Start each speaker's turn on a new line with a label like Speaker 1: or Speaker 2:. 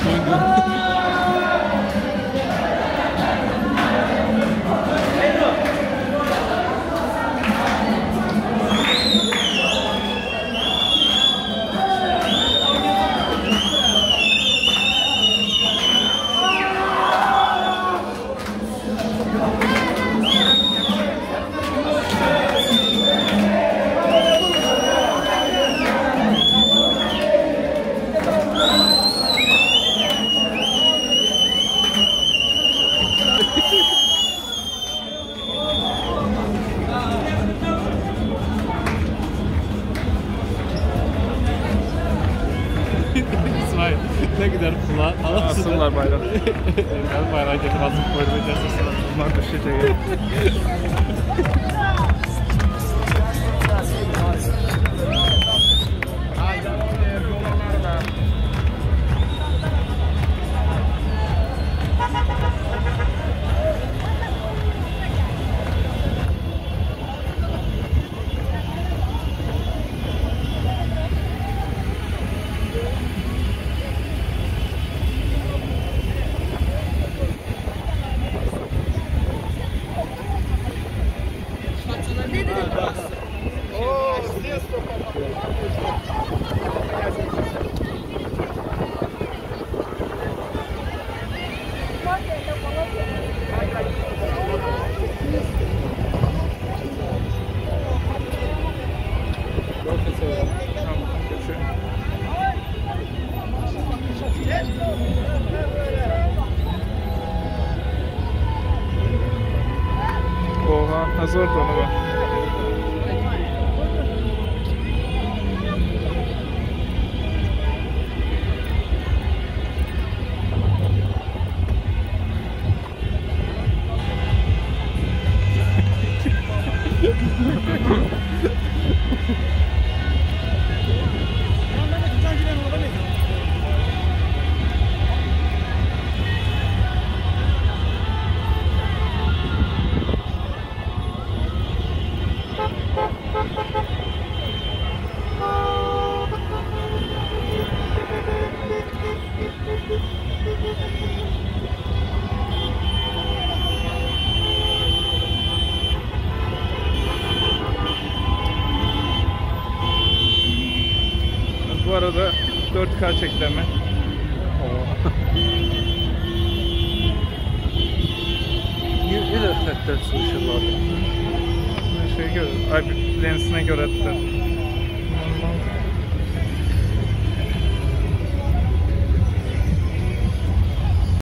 Speaker 1: İsmail ne gider kulağa?
Speaker 2: Asımlar bayram.
Speaker 1: Ben bayrağı asıp koydum.
Speaker 2: Bunlar düşecek. Oha, hazır orada onu bak. Thank you. Bu arada 4K çekleme.
Speaker 3: Ne de sürüşür var.
Speaker 2: Şey gör, ay lensine göre de